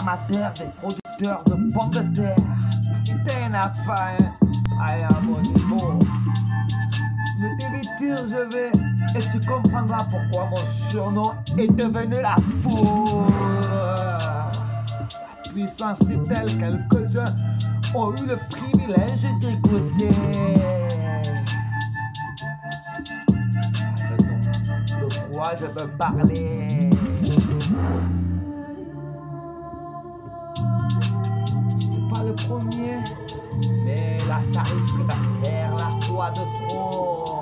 amateurs, des producteurs de pommes de terre. T'en as pas à un bon niveau. Je vais, et tu comprendras pourquoi mon surnom est devenu la foudre. La puissance est telle que quelques-uns ont eu le privilège d'écouter. De quoi je veux parler pas le premier, mais là ça de faire la foi de trop.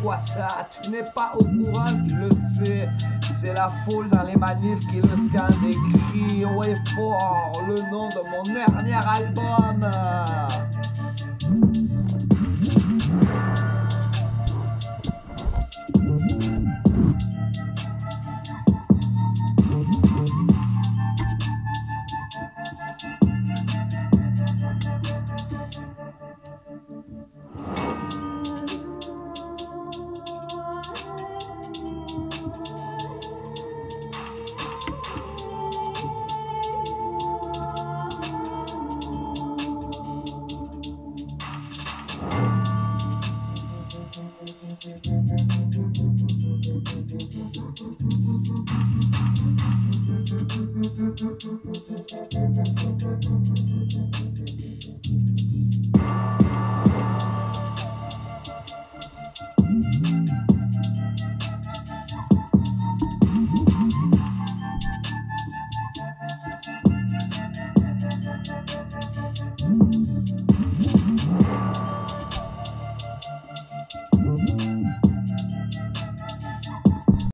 Pourquoi ça Tu n'es pas au courant, tu le sais. C'est la foule dans les manifs qui le scande et crie haut et fort le nom de mon dernier album. Thank you.